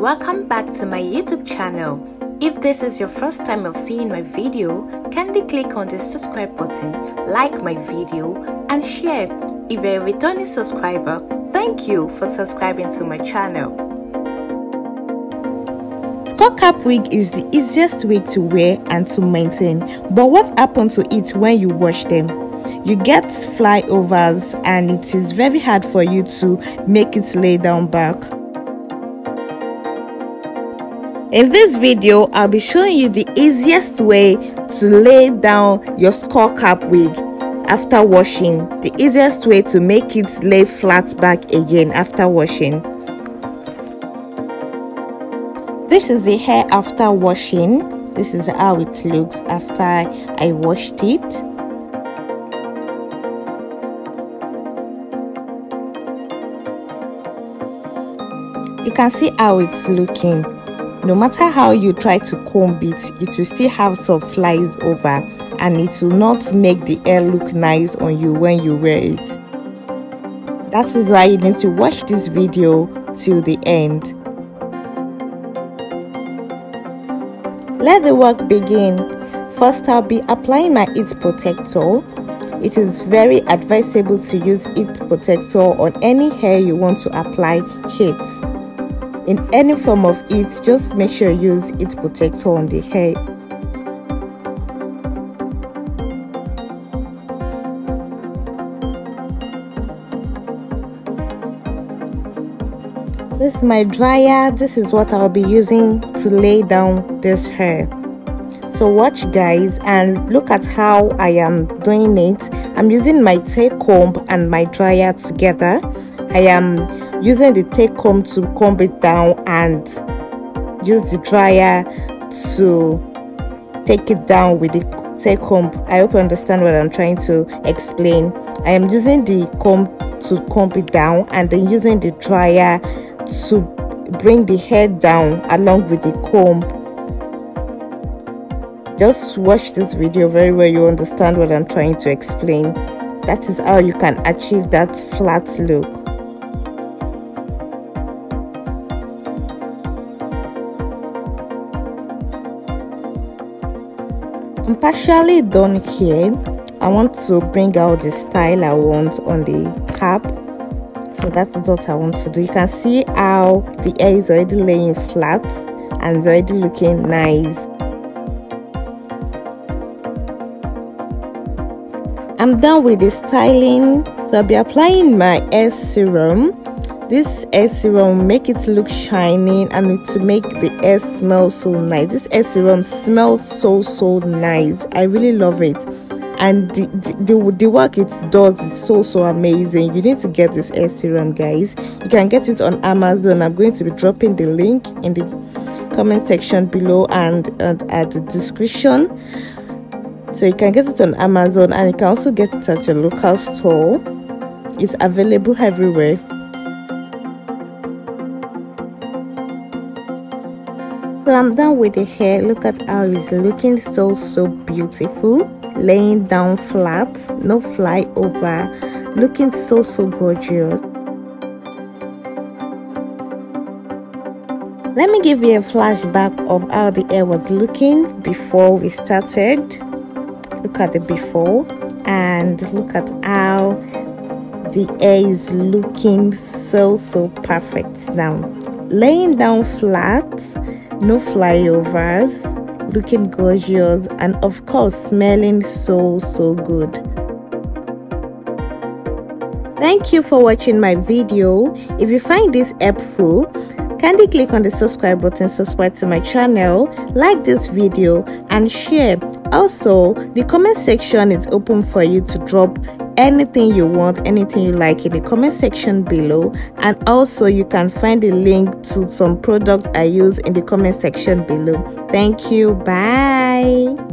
Welcome back to my YouTube channel. If this is your first time of seeing my video, kindly click on the subscribe button, like my video and share. If you're a returning subscriber, thank you for subscribing to my channel. Skull cap wig is the easiest wig to wear and to maintain, but what happens to it when you wash them? You get flyovers and it is very hard for you to make it lay down back. In this video, I'll be showing you the easiest way to lay down your skull cap wig after washing. The easiest way to make it lay flat back again after washing. This is the hair after washing. This is how it looks after I washed it. You can see how it's looking no matter how you try to comb it it will still have some flies over and it will not make the hair look nice on you when you wear it. That is why you need to watch this video till the end. Let the work begin. First i'll be applying my heat protector. It is very advisable to use heat protector on any hair you want to apply heat in any form of it just make sure you use it protector on the hair. This is my dryer. This is what i'll be using to lay down this hair. So watch guys and look at how i am doing it. I'm using my tape comb and my dryer together. I am using the take comb to comb it down and use the dryer to take it down with the take comb i hope you understand what i'm trying to explain. I am using the comb to comb it down and then using the dryer to bring the hair down along with the comb. Just watch this video very well you understand what i'm trying to explain. That is how you can achieve that flat look I'm partially done here. I want to bring out the style I want on the cap. So that's what I want to do. You can see how the hair is already laying flat and it's already looking nice. I'm done with the styling. So I'll be applying my hair serum this serum make it look shiny and to make the hair smell so nice. This serum smells so so nice. I really love it. And the, the, the work it does is so so amazing. You need to get this serum guys. You can get it on amazon. I'm going to be dropping the link in the comment section below and, and at the description. So you can get it on amazon and you can also get it at your local store. It's available everywhere so i'm done with the hair. Look at how it's looking so so beautiful. Laying down flat no fly over. Looking so so gorgeous. Let me give you a flashback of how the hair was looking before we started. Look at the before and look at how the hair is looking so so perfect now. Laying down flat no flyovers looking gorgeous and of course smelling so so good. Thank you for watching my video. If you find this helpful kindly click on the subscribe button subscribe to my channel like this video and share. Also the comment section is open for you to drop anything you want anything you like in the comment section below. And also you can find the link to some products i use in the comment section below. Thank you. Bye